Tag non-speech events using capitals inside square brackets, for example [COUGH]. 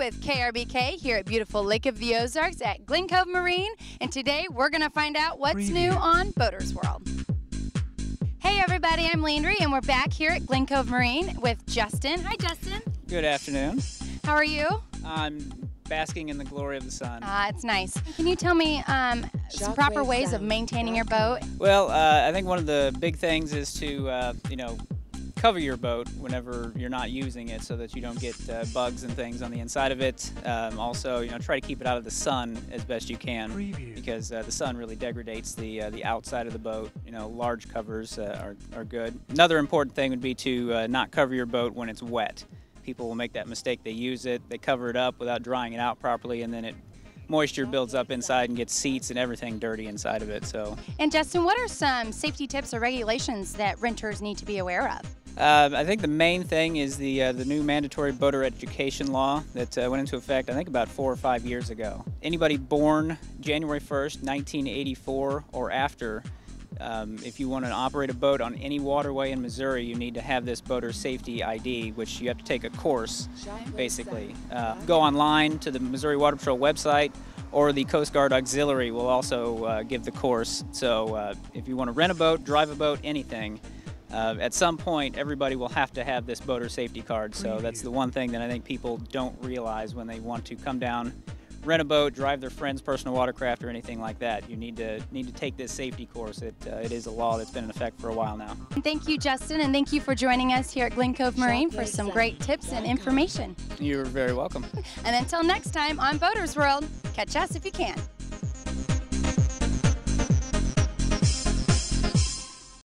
with KRBK here at beautiful Lake of the Ozarks at Glencove Marine. And today we're going to find out what's new on Boaters World. Hey everybody, I'm Landry and we're back here at Glencove Marine with Justin. Hi Justin. Good afternoon. How are you? I'm basking in the glory of the sun. Ah, it's nice. Can you tell me um, some proper ways of maintaining your boat? Well, uh, I think one of the big things is to, uh, you know, cover your boat whenever you're not using it so that you don't get uh, bugs and things on the inside of it. Um, also, you know, try to keep it out of the sun as best you can Preview. because uh, the sun really degrades the uh, the outside of the boat. You know, large covers uh, are, are good. Another important thing would be to uh, not cover your boat when it's wet. People will make that mistake. They use it, they cover it up without drying it out properly, and then it moisture builds up inside and gets seats and everything dirty inside of it. So And Justin, what are some safety tips or regulations that renters need to be aware of? Uh, I think the main thing is the uh, the new mandatory boater education law that uh, went into effect I think about four or five years ago. Anybody born January 1st, 1984 or after, um, if you want to operate a boat on any waterway in Missouri, you need to have this boater safety ID, which you have to take a course, basically. Uh, go online to the Missouri Water Patrol website, or the Coast Guard Auxiliary will also uh, give the course. So uh, if you want to rent a boat, drive a boat, anything, uh, at some point, everybody will have to have this boater safety card. So that's the one thing that I think people don't realize when they want to come down, rent a boat, drive their friend's personal watercraft, or anything like that. You need to need to take this safety course. It, uh, it is a law that's been in effect for a while now. Thank you, Justin, and thank you for joining us here at Glencove Marine for some great tips and information. You're very welcome. [LAUGHS] And until next time on Boaters World, catch us if you can.